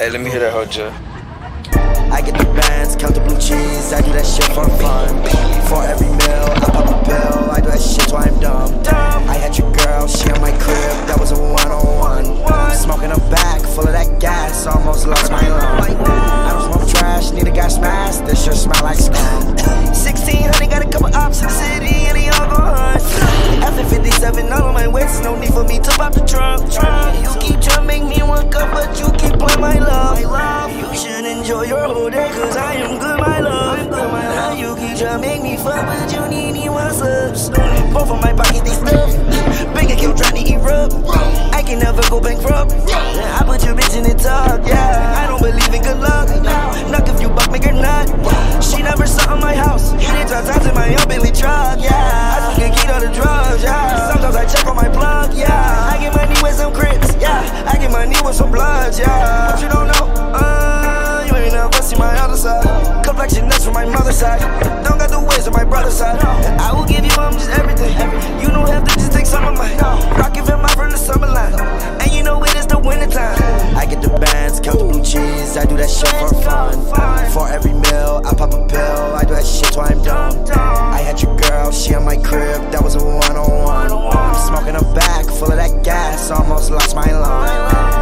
Hey, let me hear that whole jar. I get the bands, count the blue cheese, I do that shit for fun. For every meal, I pop a pill, I do that shit till I'm dumb. I had your girl, she on my crib, that was a one on one. Smoking a bag full of that gas, almost lost my lung. I don't smoke trash, need a gas mask, this shit smell like scum. 1600, got a couple ops in the city, and they all go hunt. After 57, all on my waist, no need for me to pop the trunk. You keep to make me fuck, but you need me one subs. Both of my pockets, they stuff. Bank account trying to erupt. I can never go bankrupt. I put your bitch in the top, yeah. I don't believe in good luck. Knock if you buck, make her nut. She never saw my house. It times in my own Bentley truck, yeah. I just get keyed on the drugs, yeah. Sometimes I check on my plug, yeah. I get money with some crips, yeah. I get money with some bloods, yeah. But you don't know, uh, you ain't never seen my other side. Complexion that's from my mother's side other side. I will give you almost everything. You don't have to just take some of mine. Rocket feel my from the summer line. And you know it is the winter time. I get the bands, count the blue cheese. I do that shit for fun. For every meal, I pop a pill. I do that shit till I'm dumb. I had your girl, she on my crib. That was a one on one. I'm smoking a bag full of that gas. Almost lost my line.